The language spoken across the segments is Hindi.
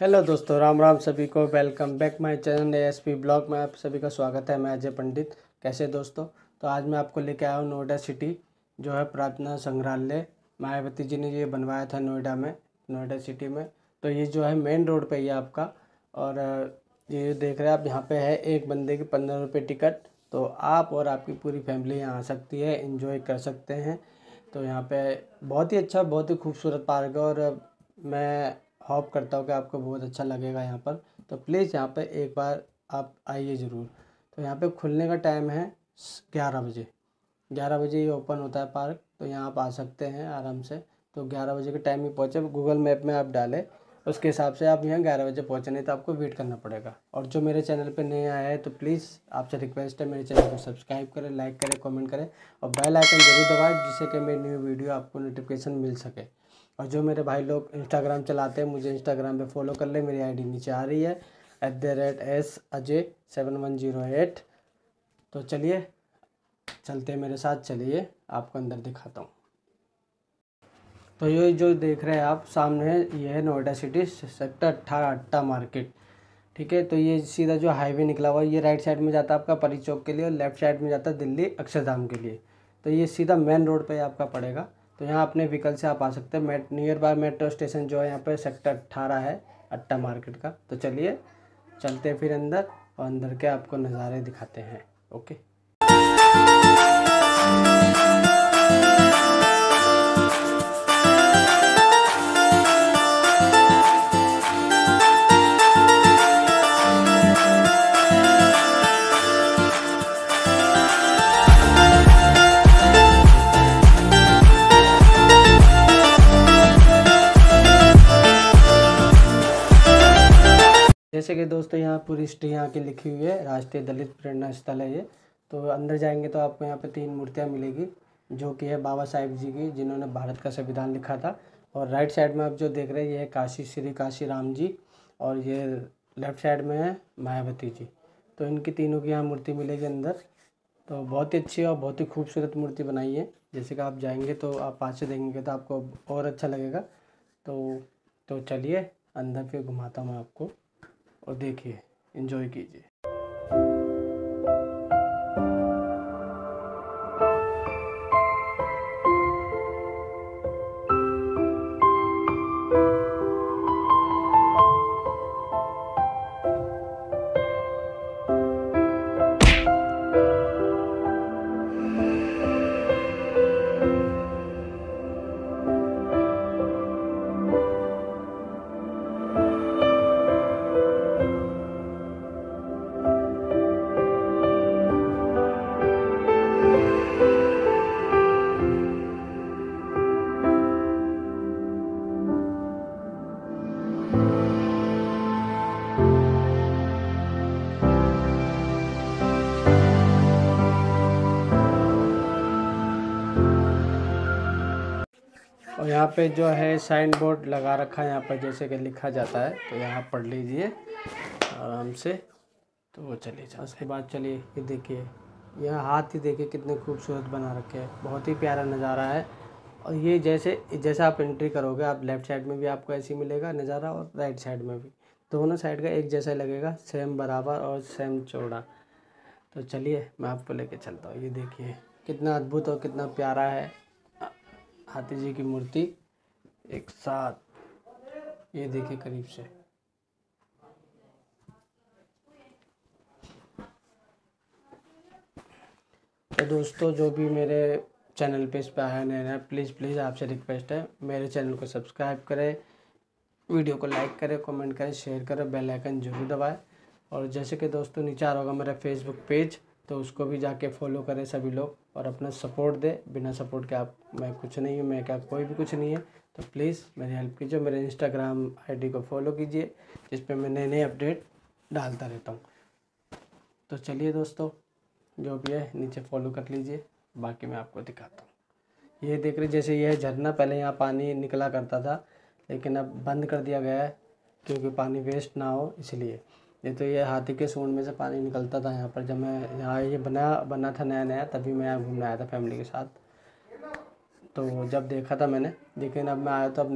हेलो दोस्तों, राम राम सभी को। Welcome back my channel S P blog में आप सभी का स्वागत है। मैं अजय पंडित। कैसे दोस्तों? तो आज मैं आपको लेके आया हूँ नोएडा सिटी, जो है प्रार्थना संग्रहालय। मायावती जी ने ये बनवाया था नोएडा में, नोएडा सिटी में। तो ये जो है मेन रोड पे ही आपका। और ये देख रहे हैं आप, यहाँ पर है एक बंदे की पंद्रह रुपये टिकट। तो आप और आपकी पूरी फैमिली यहाँ आ सकती है इंजॉय कर सकते हैं। तो यहाँ पर बहुत ही अच्छा बहुत ही खूबसूरत पार्क है। और मैं होप करता हूँ कि आपको बहुत अच्छा लगेगा यहाँ पर। तो प्लीज़ यहाँ पर एक बार आप आइए ज़रूर। तो यहाँ पे खुलने का टाइम है ग्यारह बजे। ग्यारह बजे ये ओपन होता है पार्क तो यहाँ आप आ सकते हैं आराम से। तो ग्यारह बजे के टाइम ही पहुँचे। गूगल मैप में आप डालें। उसके हिसाब से आप यहाँ ग्यारह बजे पहुँचे नहीं तो आपको वेट करना पड़ेगा। और जो मेरे चैनल पे नए आया है तो प्लीज़ आपसे रिक्वेस्ट है, मेरे चैनल को सब्सक्राइब करें लाइक करें कमेंट करें और बेल आइकन ज़रूर दबाएँ, जिससे कि मेरी न्यू वीडियो आपको नोटिफिकेशन मिल सके। और जो मेरे भाई लोग इंस्टाग्राम चलाते हैं, मुझे इंस्टाग्राम पे फॉलो कर ले, मेरी आईडी नीचे आ रही है at the rate S Ajay seven one zero eight तो चलिए, चलते मेरे साथ, चलिए आपको अंदर दिखाता हूँ। तो ये जो देख रहे हैं आप, सामने ये है नोएडा सिटी, सेक्टर अट्ठारह अट्टा मार्केट। ठीक है तो ये सीधा जो हाईवे निकला हुआ है, ये राइट साइड में जाता है आपका परी चौक के लिए और लेफ़्ट साइड में जाता है दिल्ली अक्षरधाम के लिए। तो ये सीधा मेन रोड पे आपका पड़ेगा। तो यहाँ अपने व्हीकल से आप आ सकते हैं। Met nearby metro station जो है, यहाँ पे सेक्टर अट्ठारह है अट्टा मार्केट का। तो चलिए, चलते फिर अंदर और अंदर के आपको नज़ारे दिखाते हैं। ओके। जैसे कि दोस्तों, यहाँ पूरी हिस्ट्री यहाँ की लिखी हुई है। राष्ट्रीय दलित प्रेरणा स्थल है ये। तो अंदर जाएँगे तो आपको यहाँ पे तीन मूर्तियाँ मिलेगी, जो कि है बाबा साहेब जी की, जिन्होंने भारत का संविधान लिखा था। और राइट साइड में आप जो देख रहे हैं, ये है काशी, श्री काशी राम जी, और ये लेफ़्ट साइड में है मायावती जी। तो इनकी तीनों की यहाँ मूर्ति मिलेगी अंदर। तो बहुत ही अच्छी और बहुत ही खूबसूरत मूर्ति बनाई है। जैसे कि आप जाएँगे तो आप पास देखेंगे तो आपको और अच्छा लगेगा। तो तो चलिए, अंदर फिर घुमाता हूँ मैं आपको। और देखिए इन्जॉय कीजिए। यहाँ पे जो है साइन बोर्ड लगा रखा है, यहाँ पर जैसे कि लिखा जाता है तो यहाँ पढ़ लीजिए आराम से। तो वो चलिए जा उसके बाद चलिए ये देखिए, यह हाथ ही देखिए कितने खूबसूरत बना रखे हैं। बहुत ही प्यारा नज़ारा है। और ये जैसे जैसे आप एंट्री करोगे, आप लेफ़्ट साइड में भी आपको ऐसे मिलेगा नज़ारा और राइट साइड में भी। दोनों साइड का एक जैसा लगेगा सेम बराबर और सेम चौड़ा। तो चलिए, मैं आपको लेके चलता हूँ। ये देखिए, कितना अद्भुत और कितना प्यारा है। हाथी जी की मूर्ति एक साथ ये देखिए करीब से। तो दोस्तों, जो भी मेरे चैनल पे इस पर आया नहीं नया प्लीज़ प्लीज़ आपसे रिक्वेस्ट है, मेरे चैनल को सब्सक्राइब करें, वीडियो को लाइक करें कमेंट करें शेयर करें बेल आइकन ज़रूर दबाएँ। और जैसे कि दोस्तों, नीचे आ रहा होगा मेरा फेसबुक पेज तो उसको भी जाके फॉलो करें सभी लोग और अपना सपोर्ट दे। बिना सपोर्ट के आप, मैं कुछ नहीं हूँ, मैं क्या, कोई भी कुछ नहीं है। तो प्लीज़ मेरी हेल्प कीजिए मेरे इंस्टाग्राम आईडी को फॉलो कीजिए, जिस पर मैं नए नए अपडेट डालता रहता हूँ। तो चलिए दोस्तों, जो भी है, नीचे फॉलो कर लीजिए, बाकी मैं आपको दिखाता हूँ। ये देख रहे, जैसे ये झरना पहले यहाँ पानी निकला करता था, लेकिन अब बंद कर दिया गया है, क्योंकि पानी वेस्ट ना हो, इसलिए। नहीं तो ये हाथी के सूंड में से पानी निकलता था यहाँ पर। जब मैं यहाँ ये बना बना था नया नया तभी मैं यहाँ घूमने आया था फैमिली के साथ। तो जब देखा था मैंने, लेकिन अब मैं आया तो अब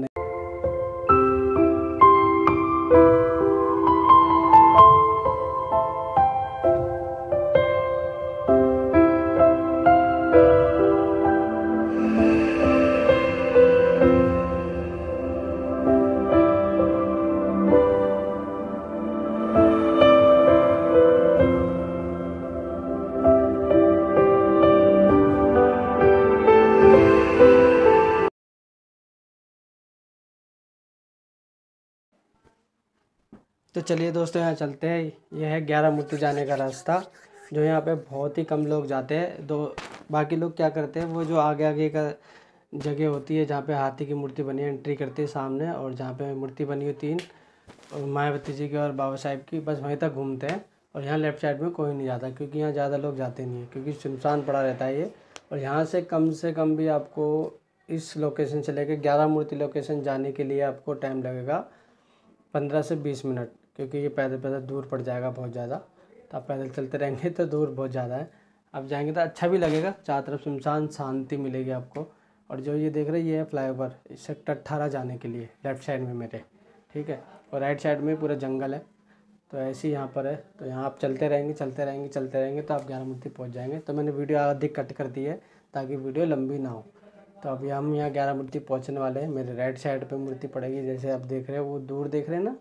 तो चलिए दोस्तों, यहाँ चलते हैं। यह है ग्यारह मूर्ति जाने का रास्ता, जो यहाँ पे बहुत ही कम लोग जाते हैं। दो, बाकी लोग क्या करते हैं, वो जो आगे आगे का जगह होती है, जहाँ पे हाथी की मूर्ति बनी है एंट्री करते हैं सामने, और जहाँ पे मूर्ति बनी हुई तीन मायावती जी की और बाबा साहेब की, बस वहीं तक घूमते हैं। और यहाँ लेफ़्ट साइड में कोई नहीं जाता, क्योंकि यहाँ ज़्यादा लोग जाते नहीं हैं, क्योंकि सुनसान पड़ा रहता है ये। और यहाँ से कम से कम भी आपको इस लोकेशन से लेकर ग्यारह मूर्ति लोकेशन जाने के लिए आपको टाइम लगेगा, पंद्रह से बीस मिनट। क्योंकि ये पैदल पैदल दूर पड़ जाएगा बहुत ज़्यादा। तो आप पैदल चलते रहेंगे तो दूर बहुत ज़्यादा है। आप जाएँगे तो अच्छा भी लगेगा, चारों तरफ़ सुनसान शांति मिलेगी आपको। और जो ये देख रहे हैं, ये है फ्लाई ओवर सेक्टर अट्ठारह जाने के लिए, लेफ़्ट साइड में मेरे, ठीक है? और राइट साइड में पूरा जंगल है। तो ऐसे ही यहाँ पर है। तो यहाँ आप चलते रहेंगे चलते रहेंगे चलते रहेंगे तो आप ग्यारह मूर्ति पहुँच जाएँगे। तो मैंने वीडियो अधिक कट कर दी है, ताकि वीडियो लंबी ना हो। तो अभी हम यहाँ ग्यारह मूर्ति पहुँचने वाले हैं। मेरे राइट साइड पर मूर्ति पड़ेगी, जैसे आप देख रहे हैं, वो दूर देख रहे हैं ना?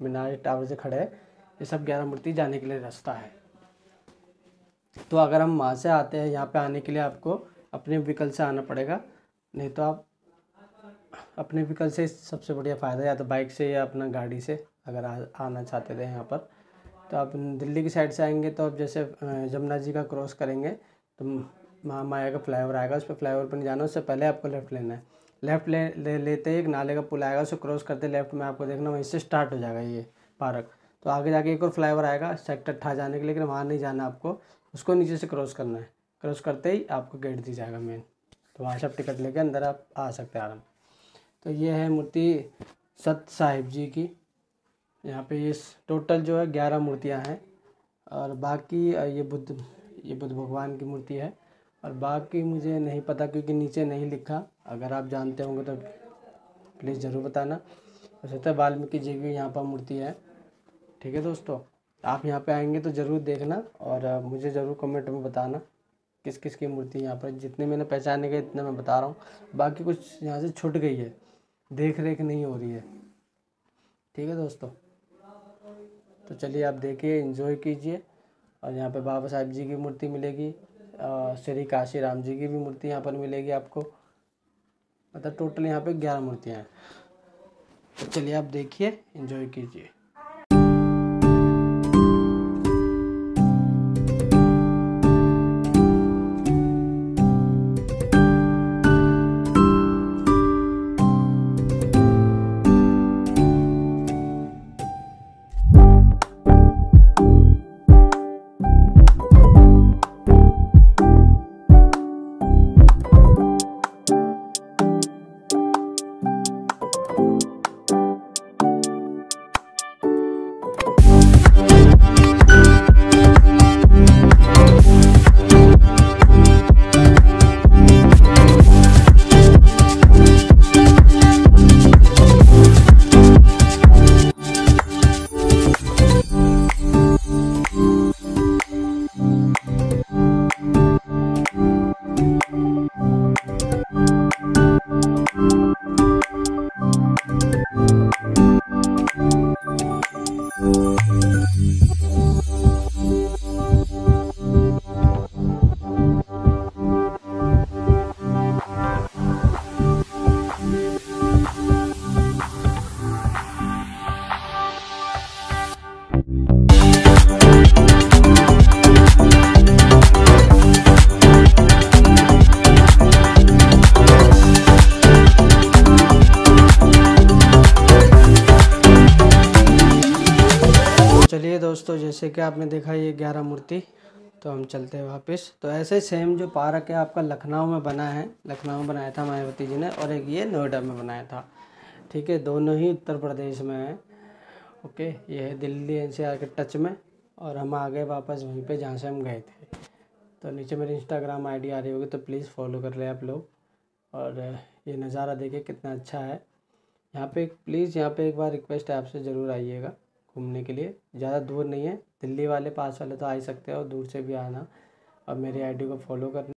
मीनार टावर से खड़े ये सब ग्यारह मूर्ति जाने के लिए रास्ता है। तो अगर हम वहाँ से आते हैं यहाँ पे आने के लिए आपको अपने व्हीकल से आना पड़ेगा। नहीं तो आप अपने व्हीकल से सबसे बढ़िया फ़ायदा या तो बाइक से या अपना गाड़ी से अगर आ, आना चाहते थे यहाँ पर। तो आप दिल्ली की साइड से आएँगे तो आप जैसे जमुना जी का क्रॉस करेंगे तो महा माया का फ्लाईओवर आएगा। उस पर फ्लाईओवर पर नहीं जाना उससे पहले आपको लेफ़्ट लेना है। लेफ़्ट ले, ले लेते एक नाले का पुल आएगा उसे क्रॉस करते लेफ़्ट में आपको देखना वहीं से स्टार्ट हो जाएगा ये पार्क। तो आगे जाके एक और फ्लाईओवर आएगा सेक्टर अट्ठा जाने के लिए लेकिन वहाँ नहीं जाना आपको उसको नीचे से क्रॉस करना है। क्रॉस करते ही आपको गेट दी जाएगा मेन तो वहाँ से आप टिकट लेके अंदर आप आ सकते हैं आराम। तो ये है मूर्ति सत साहिब जी की। यहाँ पे ये टोटल जो है ग्यारह मूर्तियाँ हैं और बाकी ये बुद्ध ये बुद्ध भगवान की मूर्ति है। और बाकी मुझे नहीं पता क्योंकि नीचे नहीं लिखा। अगर आप जानते होंगे तो प्लीज़ ज़रूर बताना। वैसे तो वाल्मीकि जी की यहाँ पर मूर्ति है। ठीक है दोस्तों, आप यहाँ पे आएँगे तो ज़रूर देखना और मुझे ज़रूर कमेंट में बताना किस किस की मूर्ति यहाँ पर। जितने मैंने पहचाने गए, इतने मैं बता रहा हूँ। बाकी कुछ यहाँ से छूट गई है। देख रेख नहीं हो रही है। ठीक है दोस्तों तो चलिए आप देखिए इन्जॉय कीजिए और यहाँ पे बाबा साहेब जी की मूर्ति मिलेगी। श्री काशी राम जी की भी मूर्ति यहाँ पर मिलेगी आपको। मतलब टोटल यहाँ पे ग्यारह मूर्तियाँ हैं। तो चलिए आप देखिए इन्जॉय कीजिए। चलिए दोस्तों, जैसे कि आपने देखा ये ग्यारह मूर्ति तो हम चलते हैं वापस। तो ऐसे सेम जो पार्क है, आपका लखनऊ में बना है, लखनऊ में बनाया था मायावती जी ने, और एक ये नोएडा में बनाया था। ठीक है, दोनों ही उत्तर प्रदेश में है। ओके, ये है दिल्ली एनसीआर के टच में, और हम आ गए वापस वहीं पे जहाँ से हम गए थे। तो नीचे मेरी इंस्टाग्राम आईडी आ रही होगी तो प्लीज़ फॉलो कर ले आप लोग। और ये नज़ारा देखिए कितना अच्छा है। यहाँ पे प्लीज़ यहाँ पे एक बार रिक्वेस्ट है आपसे ज़रूर आइएगा। घूमने के लिए। ज़्यादा दूर नहीं है। दिल्ली वाले पास वाले तो आ ही सकते हैं और दूर से भी आना। और मेरी आईडी को फॉलो करना।